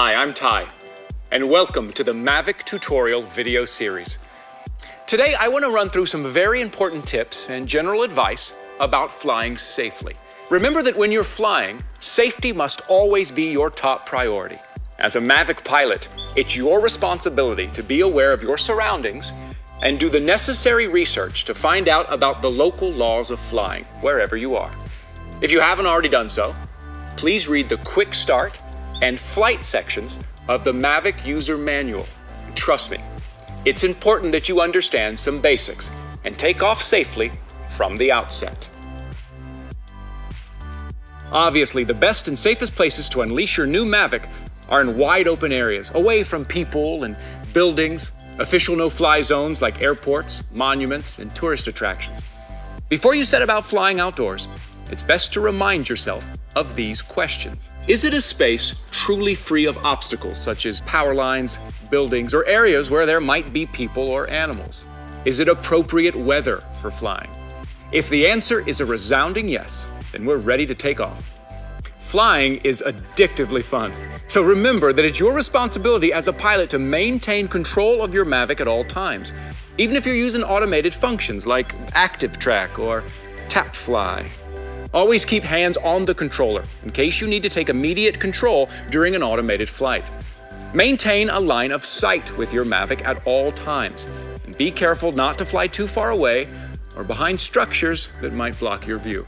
Hi, I'm Ty, and welcome to the Mavic tutorial video series. Today, I want to run through some very important tips and general advice about flying safely. Remember that when you're flying, safety must always be your top priority. As a Mavic pilot, it's your responsibility to be aware of your surroundings and do the necessary research to find out about the local laws of flying wherever you are. If you haven't already done so, please read the quick start and flight sections of the Mavic user manual. Trust me, it's important that you understand some basics and take off safely from the outset. Obviously, the best and safest places to unleash your new Mavic are in wide open areas, away from people and buildings, official no-fly zones like airports, monuments, and tourist attractions. Before you set about flying outdoors, it's best to remind yourself of these questions. Is it a space truly free of obstacles such as power lines, buildings, or areas where there might be people or animals? Is it appropriate weather for flying? If the answer is a resounding yes, then we're ready to take off. Flying is addictively fun. So remember that it's your responsibility as a pilot to maintain control of your Mavic at all times, even if you're using automated functions like Active Track or Tap Fly. Always keep hands on the controller in case you need to take immediate control during an automated flight. Maintain a line of sight with your Mavic at all times, and be careful not to fly too far away or behind structures that might block your view.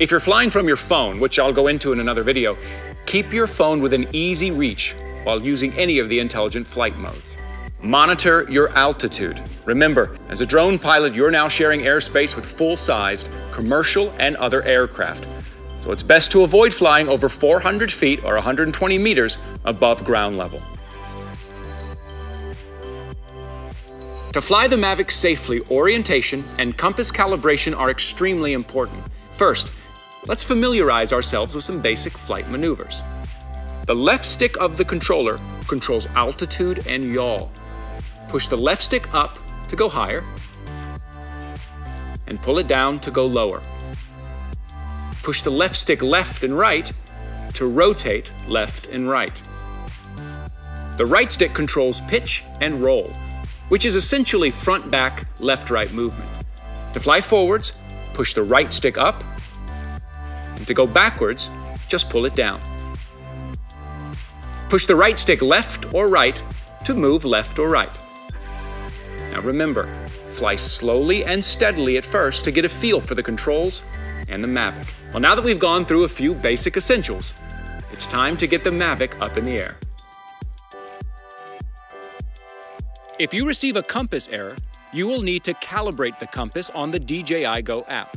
If you're flying from your phone, which I'll go into in another video, keep your phone within easy reach while using any of the intelligent flight modes. Monitor your altitude. Remember, as a drone pilot, you're now sharing airspace with full-sized commercial and other aircraft. So it's best to avoid flying over 400 feet or 120 meters above ground level. To fly the Mavic safely, orientation and compass calibration are extremely important. First, let's familiarize ourselves with some basic flight maneuvers. The left stick of the controller controls altitude and yaw. Push the left stick up to go higher, and pull it down to go lower. Push the left stick left and right to rotate left and right. The right stick controls pitch and roll, which is essentially front-back, left-right movement. To fly forwards, push the right stick up, and to go backwards, just pull it down. Push the right stick left or right to move left or right. Remember, fly slowly and steadily at first to get a feel for the controls and the Mavic. Well, now that we've gone through a few basic essentials, it's time to get the Mavic up in the air. If you receive a compass error, you will need to calibrate the compass on the DJI Go app.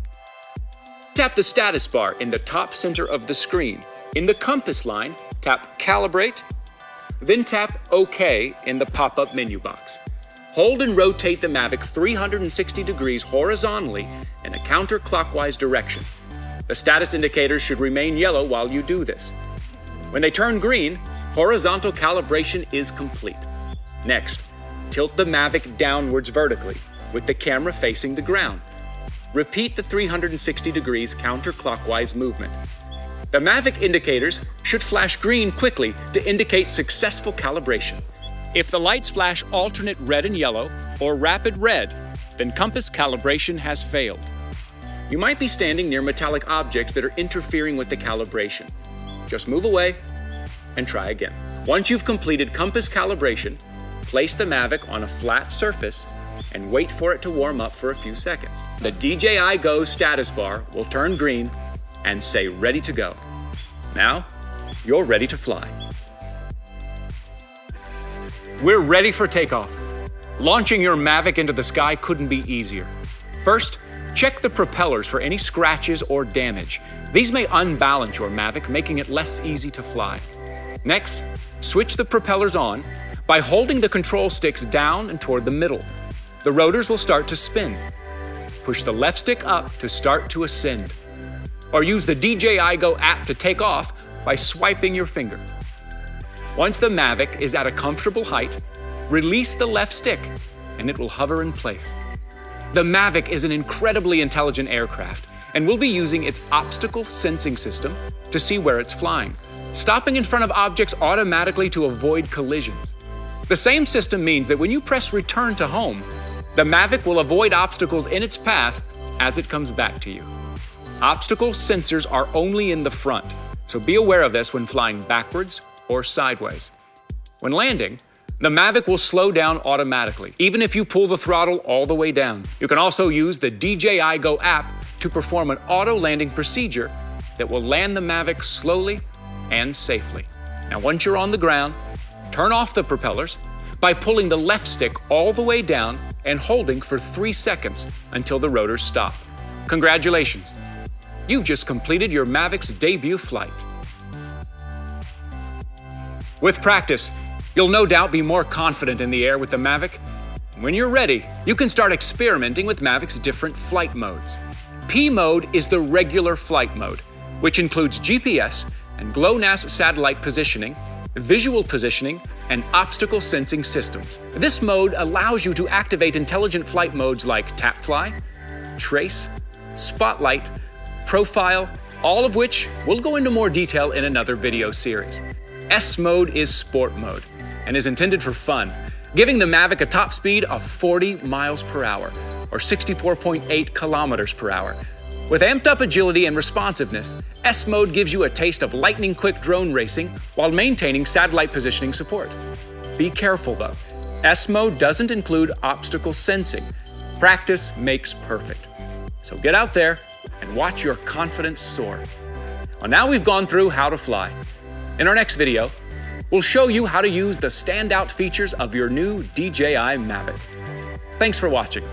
Tap the status bar in the top center of the screen. In the compass line, tap Calibrate, then tap OK in the pop-up menu box. Hold and rotate the Mavic 360 degrees horizontally in a counterclockwise direction. The status indicators should remain yellow while you do this. When they turn green, horizontal calibration is complete. Next, tilt the Mavic downwards vertically, with the camera facing the ground. Repeat the 360 degrees counterclockwise movement. The Mavic indicators should flash green quickly to indicate successful calibration. If the lights flash alternate red and yellow, or rapid red, then compass calibration has failed. You might be standing near metallic objects that are interfering with the calibration. Just move away and try again. Once you've completed compass calibration, place the Mavic on a flat surface and wait for it to warm up for a few seconds. The DJI Go status bar will turn green and say ready to go. Now, you're ready to fly. We're ready for takeoff. Launching your Mavic into the sky couldn't be easier. First, check the propellers for any scratches or damage. These may unbalance your Mavic, making it less easy to fly. Next, switch the propellers on by holding the control sticks down and toward the middle. The rotors will start to spin. Push the left stick up to start to ascend. Or use the DJI Go app to take off by swiping your finger. Once the Mavic is at a comfortable height, release the left stick and it will hover in place. The Mavic is an incredibly intelligent aircraft and will be using its obstacle sensing system to see where it's flying. stopping in front of objects automatically to avoid collisions. The same system means that when you press return to home, the Mavic will avoid obstacles in its path as it comes back to you. Obstacle sensors are only in the front, so be aware of this when flying backwards or sideways. When landing, the Mavic will slow down automatically, even if you pull the throttle all the way down. You can also use the DJI Go app to perform an auto landing procedure that will land the Mavic slowly and safely. Now, once you're on the ground, turn off the propellers by pulling the left stick all the way down and holding for three seconds until the rotors stop. Congratulations! You've just completed your Mavic's debut flight. With practice, you'll no doubt be more confident in the air with the Mavic. When you're ready, you can start experimenting with Mavic's different flight modes. P mode is the regular flight mode, which includes GPS and GLONASS satellite positioning, visual positioning, and obstacle sensing systems. This mode allows you to activate intelligent flight modes like tap fly, trace, spotlight, profile, all of which we'll go into more detail in another video series. S mode is sport mode and is intended for fun, giving the Mavic a top speed of 40 miles per hour or 64.8 kilometers per hour. With amped up agility and responsiveness, S mode gives you a taste of lightning quick drone racing while maintaining satellite positioning support. Be careful though. S mode doesn't include obstacle sensing. Practice makes perfect. So get out there and watch your confidence soar. Well, now we've gone through how to fly. In our next video, we'll show you how to use the standout features of your new DJI Mavic. Thanks for watching.